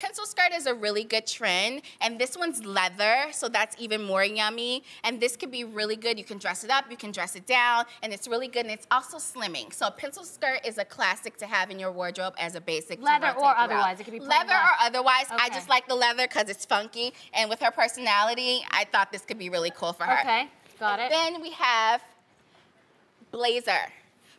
Pencil skirt is a really good trend, and this one's leather, so that's even more yummy. And this could be really good. You can dress it up, you can dress it down, and it's really good, and it's also slimming. So a pencil skirt is a classic to have in your wardrobe as a basic. Leather or otherwise, it could be Leather or otherwise. Okay. I just like the leather because it's funky, and with her personality, I thought this could be really cool for her. Okay, got it. Then we have blazer.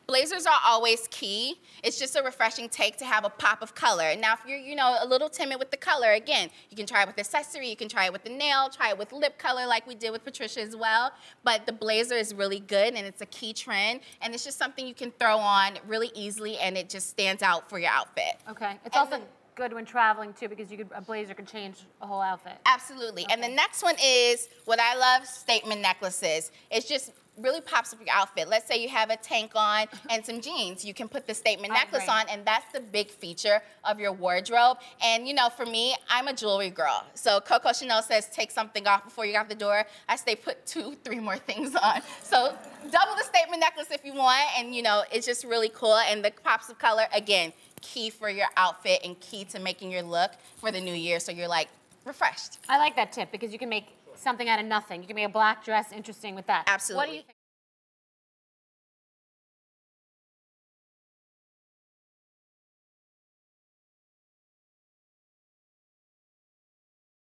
Blazers are always key. It's just a refreshing take to have a pop of color. Now, if you're, you know, a little timid with the color, again, you can try it with accessory, you can try it with the nail, try it with lip color like we did with Patricia as well. But the blazer is really good and it's a key trend. And it's just something you can throw on really easily and it just stands out for your outfit. Okay, it's And also good when traveling too because you could a blazer can change a whole outfit. Absolutely. And the next one is what I love statement necklaces. It's just really pops up your outfit. Let's say you have a tank on and some jeans. You can put the statement I necklace agree. on, and that's the big feature of your wardrobe. And you know, for me, I'm a jewelry girl. So Coco Chanel says take something off before you get out the door. I say put two, three more things on. So double the statement necklace if you want, and you know, it's just really cool. And the pops of color, again, key for your outfit and key to making your look for the new year. So you're like refreshed. I like that tip because you can make something out of nothing. You can make a black dress interesting with that. Absolutely.